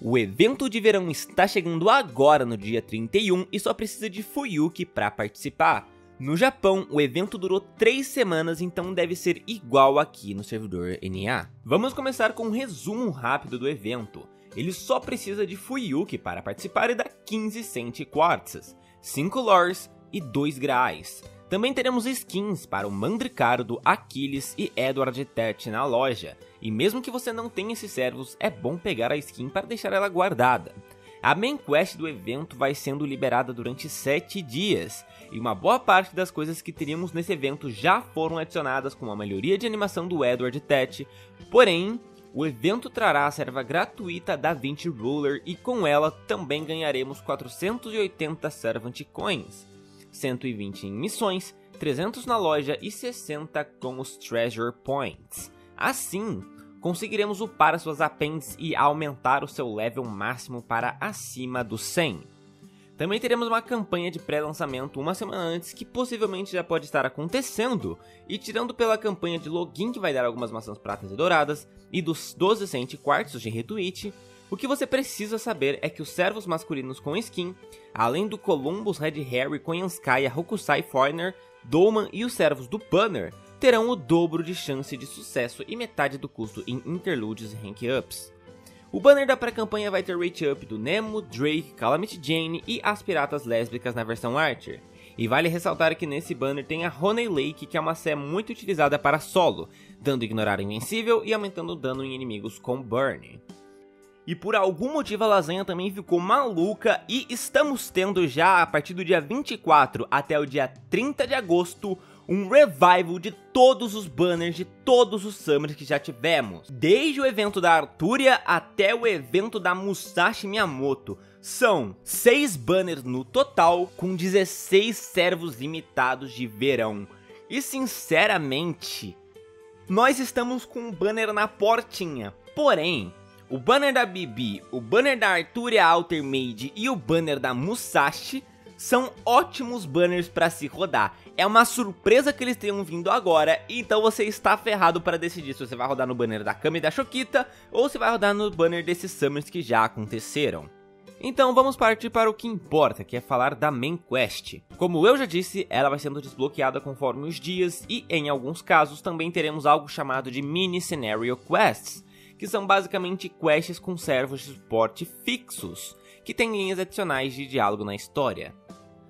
O evento de verão está chegando agora no dia 31 e só precisa de Fuyuki para participar. No Japão, o evento durou 3 semanas, então deve ser igual aqui no servidor NA. Vamos começar com um resumo rápido do evento. Ele só precisa de Fuyuki para participar e dá 15 cent quartzas, 5 lores e 2 graais. Também teremos skins para o Mandricardo, Aquiles e Edward Tete na loja, e mesmo que você não tenha esses servos, é bom pegar a skin para deixar ela guardada. A main quest do evento vai sendo liberada durante 7 dias, e uma boa parte das coisas que teríamos nesse evento já foram adicionadas com a melhoria de animação do Edward Tete, porém, o evento trará a serva gratuita da 20 Ruler e com ela também ganharemos 480 Servant Coins. 120 em missões, 300 na loja e 60 com os Treasure Points. Assim, conseguiremos upar suas apêndices e aumentar o seu level máximo para acima do 100. Também teremos uma campanha de pré-lançamento uma semana antes que possivelmente já pode estar acontecendo, e tirando pela campanha de login que vai dar algumas maçãs pratas e douradas, e dos 12 cent quartos de retweet, o que você precisa saber é que os servos masculinos com skin, além do Columbus, Red Harry, Koyanskaya, Hokusai Foreigner, Dolman e os servos do Banner, terão o dobro de chance de sucesso e metade do custo em interludes e rank ups. O banner da pré-campanha vai ter rate up do Nemo, Drake, Calamity Jane e as piratas lésbicas na versão Archer. E vale ressaltar que nesse banner tem a Honey Lake, que é uma sé muito utilizada para solo, dando ignorar invencível e aumentando o dano em inimigos com Burn. E por algum motivo a lasanha também ficou maluca e estamos tendo já a partir do dia 24 até o dia 30 de agosto um revival de todos os banners de todos os summers que já tivemos. Desde o evento da Arturia até o evento da Musashi Miyamoto. São 6 banners no total, com 16 servos limitados de verão. E sinceramente, nós estamos com um banner na portinha. Porém, o banner da Bibi, o banner da Arturia Altermade e o banner da Musashi são ótimos banners para se rodar. É uma surpresa que eles tenham vindo agora, então você está ferrado para decidir se você vai rodar no banner da Kami e da Shokita ou se vai rodar no banner desses summers que já aconteceram. Então vamos partir para o que importa, que é falar da main quest. Como eu já disse, ela vai sendo desbloqueada conforme os dias e em alguns casos também teremos algo chamado de mini scenario quests, que são basicamente quests com servos de suporte fixos, que têm linhas adicionais de diálogo na história.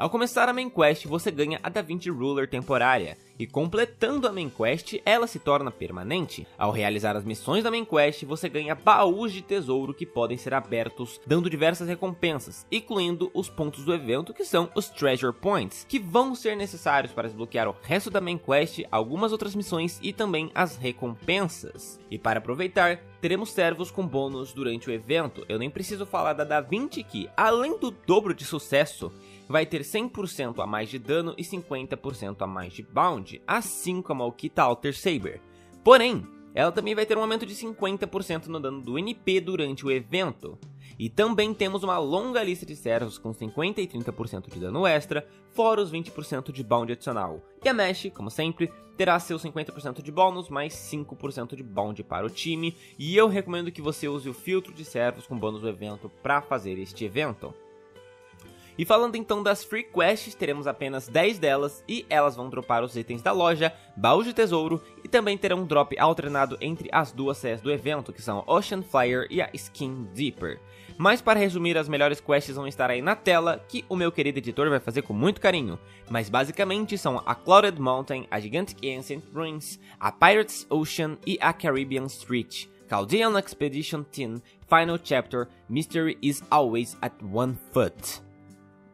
Ao começar a main quest, você ganha a DaVinci Ruler temporária, e completando a main quest, ela se torna permanente. Ao realizar as missões da main quest, você ganha baús de tesouro que podem ser abertos, dando diversas recompensas, incluindo os pontos do evento, que são os Treasure Points, que vão ser necessários para desbloquear o resto da main quest, algumas outras missões e também as recompensas. E para aproveitar, teremos servos com bônus durante o evento. Eu nem preciso falar da DaVinci que, além do dobro de sucesso, vai ter 100% a mais de dano e 50% a mais de bound, assim como a Okita Alter Saber. Porém, ela também vai ter um aumento de 50% no dano do NP durante o evento. E também temos uma longa lista de servos com 50 e 30% de dano extra, fora os 20% de bound adicional. E a Mesh, como sempre, terá seus 50% de bônus mais 5% de bound para o time, e eu recomendo que você use o filtro de servos com bônus do evento para fazer este evento. E falando então das free quests, teremos apenas 10 delas e elas vão dropar os itens da loja, baú de tesouro e também terão um drop alternado entre as duas séries do evento, que são Ocean Flyer e a Skin Deeper. Mas para resumir, as melhores quests vão estar aí na tela, que o meu querido editor vai fazer com muito carinho. Mas basicamente são a Clouded Mountain, a Gigantic Ancient Ruins, a Pirates Ocean e a Caribbean Street. Chaldean Expedition 10, Final Chapter, Mystery is always at one foot.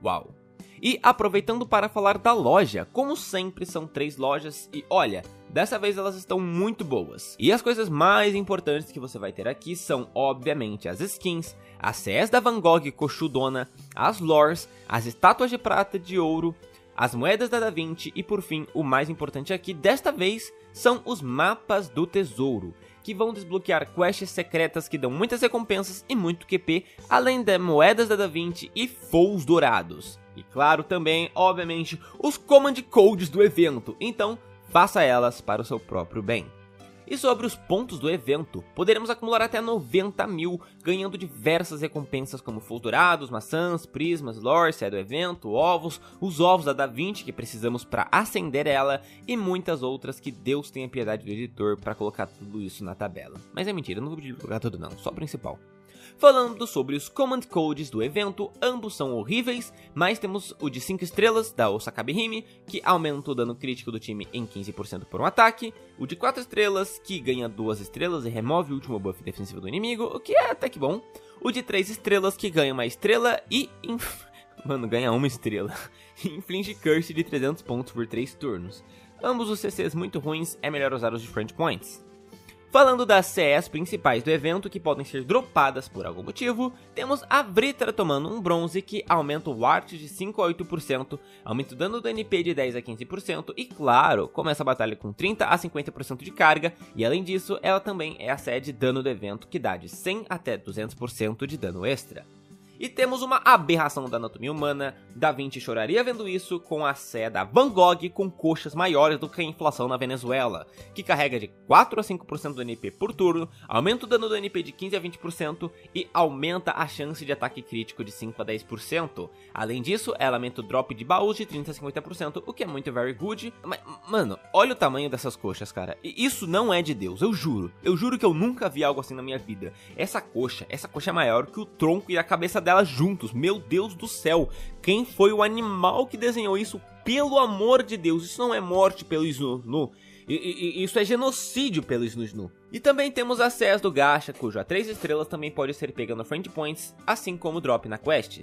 Uau! E aproveitando para falar da loja, como sempre são três lojas e olha, dessa vez elas estão muito boas. E as coisas mais importantes que você vai ter aqui são, obviamente, as skins, as CS da Van Gogh cochudona, as lores, as estátuas de prata de ouro, as moedas da Da Vinci e por fim, o mais importante aqui desta vez, são os mapas do tesouro, que vão desbloquear quests secretas que dão muitas recompensas e muito QP, além de moedas da Da Vinci e foos dourados. E claro, também, obviamente, os command codes do evento, então faça elas para o seu próprio bem. E sobre os pontos do evento, poderemos acumular até 90 mil, ganhando diversas recompensas como dourados, maçãs, prismas, lore, se é do evento, ovos, os ovos da Da Vinci que precisamos para acender ela e muitas outras que Deus tenha piedade do editor para colocar tudo isso na tabela. Mas é mentira, não vou colocar tudo não, só o principal. Falando sobre os command codes do evento, ambos são horríveis, mas temos o de 5 estrelas da Osakabe Hime, que aumenta o dano crítico do time em 15% por um ataque, o de 4 estrelas, que ganha 2 estrelas e remove o último buff defensivo do inimigo, o que é até que bom, o de 3 estrelas, que ganha uma estrela e... Mano, ganha uma estrela. E inflige curse de 300 pontos por 3 turnos. Ambos os CCs muito ruins, é melhor usar os de Friend Points. Falando das CS principais do evento que podem ser dropadas por algum motivo, temos a Vritra tomando um bronze que aumenta o Art de 5 a 8%, aumenta o dano do NP de 10 a 15% e claro, começa a batalha com 30 a 50% de carga e além disso, ela também é a sede de dano do evento que dá de 100 até 200% de dano extra. E temos uma aberração da anatomia humana. Da Vinci choraria vendo isso com a seda Van Gogh com coxas maiores do que a inflação na Venezuela, que carrega de 4 a 5% do NP por turno, aumenta o dano do NP de 15 a 20% e aumenta a chance de ataque crítico de 5 a 10%. Além disso, ela aumenta o drop de baús de 30 a 50%, o que é muito very good. Mas, mano, olha o tamanho dessas coxas, cara. E isso não é de Deus, eu juro. Eu juro que eu nunca vi algo assim na minha vida. Essa coxa, essa coxa é maior que o tronco e a cabeça delas juntos. Meu Deus do céu, quem foi o animal que desenhou isso? Pelo amor de Deus, isso não é morte pelo Snu. Isso é genocídio pelo Snu. E também temos acesso do Gacha, cujo a 3 estrelas também pode ser pegando no Friend Points, assim como o Drop na Quest.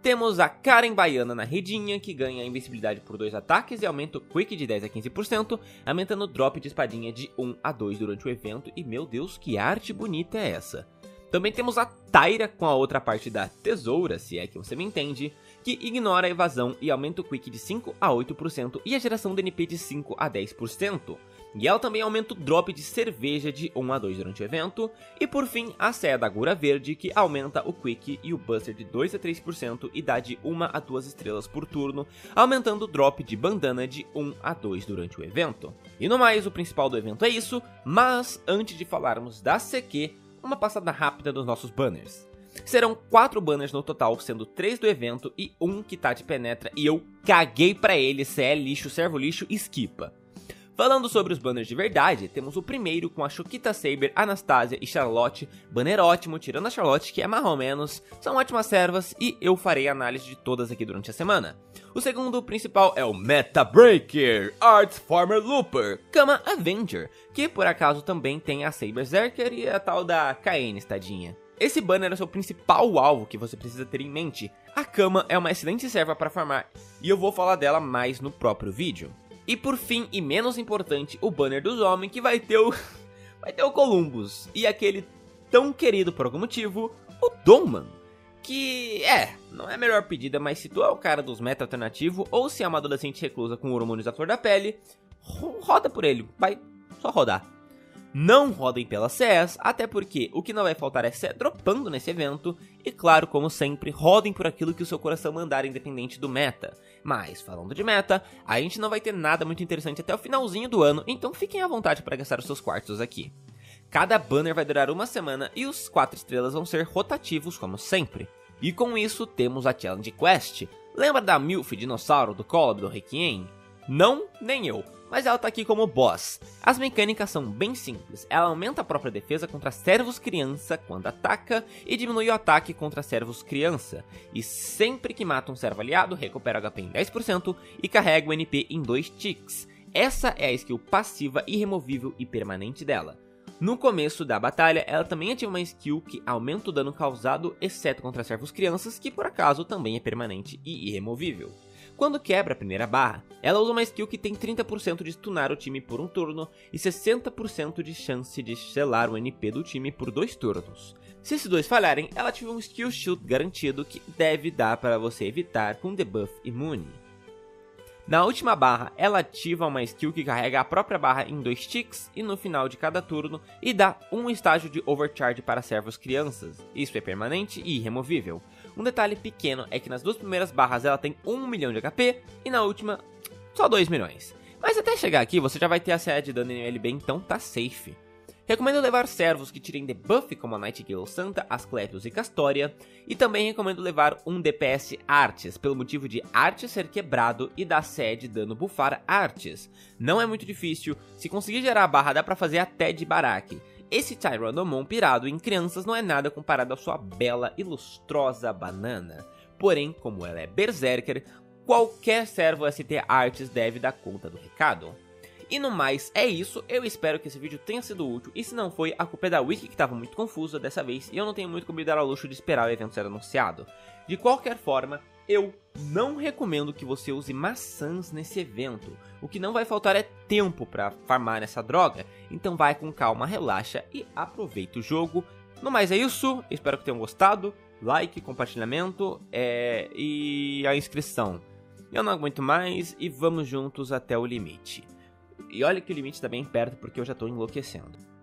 Temos a Karen Baiana na redinha, que ganha invencibilidade por 2 ataques e aumenta o Quick de 10 a 15%, aumentando o drop de espadinha de 1 a 2 durante o evento, e meu Deus, que arte bonita é essa! Também temos a Tyra com a outra parte da tesoura, se é que você me entende, que ignora a evasão e aumenta o quick de 5 a 8% e a geração de NP de 5 a 10%. E ela também aumenta o drop de cerveja de 1 a 2 durante o evento. E por fim, a Ceia da Gura Verde, que aumenta o Quick e o Buster de 2 a 3% e dá de 1 a 2 estrelas por turno, aumentando o drop de bandana de 1 a 2 durante o evento. E no mais, o principal do evento é isso, mas antes de falarmos da CQ, uma passada rápida dos nossos banners. Serão quatro banners no total, sendo três do evento e um que tá de penetra, e eu caguei pra ele se é lixo, servo lixo, esquipa. Falando sobre os banners de verdade, temos o primeiro com a Shokita Saber, Anastasia e Charlotte, banner ótimo, tirando a Charlotte que é mais ou menos, são ótimas servas e eu farei análise de todas aqui durante a semana. O segundo principal é o Meta Breaker, Art Farmer Looper, Kama Avenger, que por acaso também tem a Saber Zerker e a tal da Kaene estadinha. Esse banner é o seu principal alvo que você precisa ter em mente. A Kama é uma excelente serva para farmar, e eu vou falar dela mais no próprio vídeo. E por fim, e menos importante, o banner dos homens que vai ter o. vai ter o Columbus. E aquele tão querido por algum motivo, o Donman. Que é, não é a melhor pedida, mas se tu é o cara dos meta alternativo, ou se é uma adolescente reclusa com hormônios da flor da pele, roda por ele, vai só rodar. Não rodem pela CS, até porque o que não vai faltar é ser dropando nesse evento, e claro, como sempre, rodem por aquilo que o seu coração mandar independente do meta. Mas, falando de meta, a gente não vai ter nada muito interessante até o finalzinho do ano, então fiquem à vontade para gastar os seus quartos aqui. Cada banner vai durar uma semana e os 4 estrelas vão ser rotativos como sempre. E com isso temos a Challenge Quest. Lembra da Milf Dinossauro do Call do Requiem? Não, nem eu mas ela tá aqui como boss. As mecânicas são bem simples, ela aumenta a própria defesa contra servos criança quando ataca e diminui o ataque contra servos criança, e sempre que mata um servo aliado recupera HP em 10% e carrega o NP em 2 ticks. Essa é a skill passiva irremovível e permanente dela. No começo da batalha, ela também ativa uma skill que aumenta o dano causado, exceto contra servos crianças, que por acaso também é permanente e irremovível. Quando quebra a primeira barra, ela usa uma skill que tem 30% de stunar o time por um turno e 60% de chance de selar o NP do time por dois turnos. Se esses dois falharem, ela ativa um skill shield garantido que deve dar para você evitar com debuff imune. Na última barra, ela ativa uma skill que carrega a própria barra em dois ticks e no final de cada turno e dá um estágio de overcharge para servos crianças. Isso é permanente e irremovível. Um detalhe pequeno é que nas duas primeiras barras ela tem 1 milhão de HP e na última só 2 milhões. Mas até chegar aqui você já vai ter a série de dano em LB, então tá safe. Recomendo levar servos que tirem debuff como a Nightingale Santa, Asclepios e Castoria, e também recomendo levar um DPS Artes, pelo motivo de Artes ser quebrado e da sede dano buffar Artes. Não é muito difícil, se conseguir gerar a barra dá pra fazer até de Baraki. Esse Tyrannomon pirado em crianças não é nada comparado à sua bela e lustrosa banana. Porém, como ela é Berserker, qualquer servo ST Artes deve dar conta do recado. E no mais, é isso. Eu espero que esse vídeo tenha sido útil. E se não foi, a culpa é da Wiki que estava muito confusa dessa vez. E eu não tenho muito como me dar ao luxo de esperar o evento ser anunciado. De qualquer forma, eu não recomendo que você use maçãs nesse evento. O que não vai faltar é tempo para farmar essa droga. Então vai com calma, relaxa e aproveita o jogo. No mais é isso. Espero que tenham gostado. Like, compartilhamento é... e a inscrição. Eu não aguento mais e vamos juntos até o limite. E olha que o limite está bem perto porque eu já estou enlouquecendo.